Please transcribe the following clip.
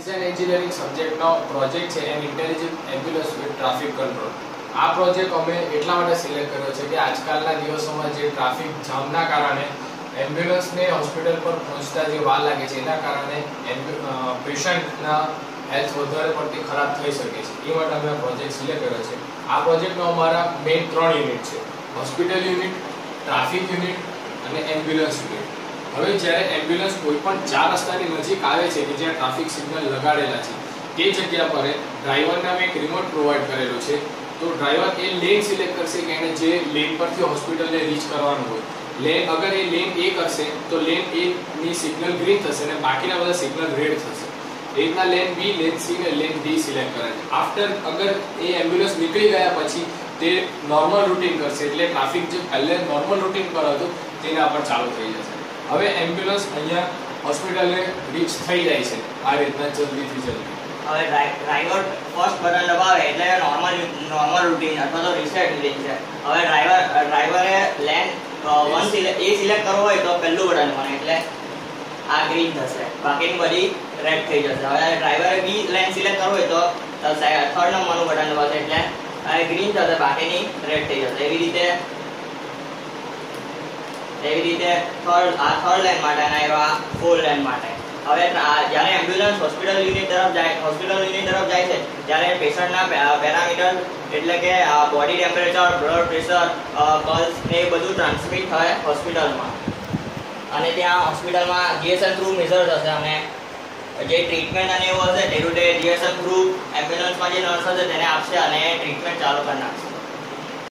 Citizen engineering સબ્જેક્ટનો project છે, an intelligent ambulance with traffic control આ પ્રોજેક્ટ અમે એટલા માટે સિલેક્ટ કર્યો છે કે આજકાલના દિવસોમાં જે ટ્રાફિક જામના કારણે એમ્બ્યુલન્સને હોસ્પિટલ પર પહોંચતા જે વાર લાગે છે, એના કારણે પેશન્ટના હેલ્થ વધારે પડતી ખરાબ થઈ શકે છે. એ માટે અમે પ્રોજેક્ટ સિલેક્ટ કર્યો છે. આ પ્રોજેક્ટમાં અમારા મેઇન ત્રણ યુનિટ છે. હોસ્પિટલ યુનિટ ટ્રાફિક યુનિટ અને એમ્બ્યુલન્સ યુનિટ હવે જ્યારે એમ્બ્યુલન્સ કોઈ પણ ચાર રસ્તાની નજીક આવે છે કે જ્યાં ટ્રાફિક સિગ્નલ લગાડેલા છે, તે જગ્યા પર ડ્રાઈવરને અમે એક રિમોટ પ્રોવાઈડ કરેલો છે. તો ડ્રાઈવર એ લેન સિલેક્ટ કરશે કે એને જે લેન પરથી હોસ્પિટલને રીચ કરવાનું હોય. લેન અગર એ લેન એ કરશે, તો લેન એ ની સિગ્નલ ગ્રીન થશે અને બાકીના બધા સિગ્નલ રેડ થશે. રીતના લેન બી લેન સી ને લેન ડી સિલેક્ટ કરે છે. આફ્ટર અગર એ એમ્બ્યુલન્સ નીકળી ગયા પછી, તે નોર્મલ રૂટિન કરશે. એટલે ટ્રાફિક જે પહેલે નોર્મલ રૂટિન પર હતું, તેના પર ચાલુ થઈ જશે. હવે એમ્બ્યુલન્સ અહીંયા હોસ્પિટલે રીચ થઈ જાય છે. આ રીતના જલ્દીથી જલ્દી. હવે ડ્રાઈવર ફર્સ્ટ બટન દબાવે એટલે નોર્મલ નોર્મલ રૂટીન અથવા તો રીસેટ રૂટીન છે. હવે ડ્રાઈવર ડ્રાઈવરે લેન વન સિલેક્ટ એ સિલેક્ટ કરવો હોય તો પહેલું બટન મળે એટલે આ ગ્રીન થશે. બાકીની બધી રેડ થઈ જશે. હવે ડ્રાઈવરે બી લેન સિલેક્ટ કરવો હોય તો થર્ડ નંબરનું બટન દબાવશે એટલે આ ગ્રીન થશે બાકીની રેડ થઈ જશે. એવી રીતે એવી રીતે થર્ડ આ થર્ડ લાઈન માટે અને એવા ફોર લાઈન માટે. હવે જ્યારે એમ્બ્યુલન્સ હોસ્પિટલ યુનિટ તરફ જાય હોસ્પિટલ યુનિટ તરફ જાય છે, ત્યારે પેશન્ટના પેરામીટર એટલે કે body temperature blood pressure pulse એ બધું ટ્રાન્સમિટ થાય હોસ્પિટલમાં અને ત્યાં હોસ્પિટલમાં જીએસએમ થ્રુ મેઝર થશે અને જે ટ્રીટમેન્ટ અને એવું હશે day to day GSM through એમ્બ્યુલન્સમાં જે નર્સ હશે, તેને આપશે અને ટ્રીટમેન્ટ ચાલુ કરી નાખશે.